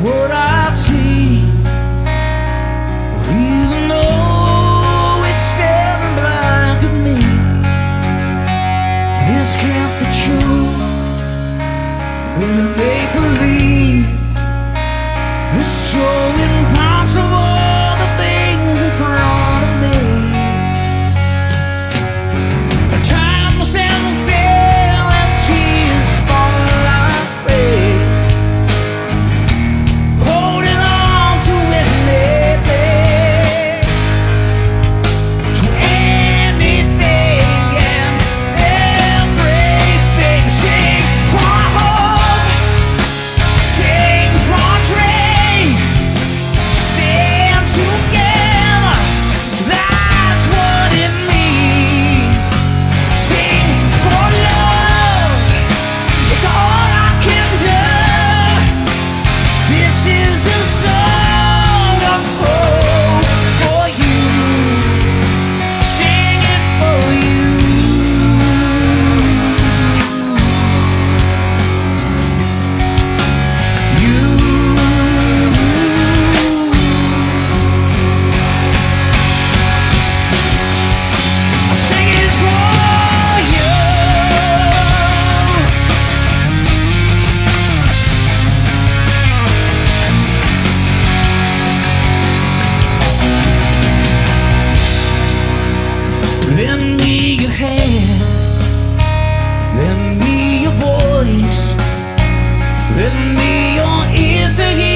what I see. Even though it's staring blank at me, this can't be true. We'll make believe it's so impossible. Lend me your hand, lend me your voice, lend me your ears to hear.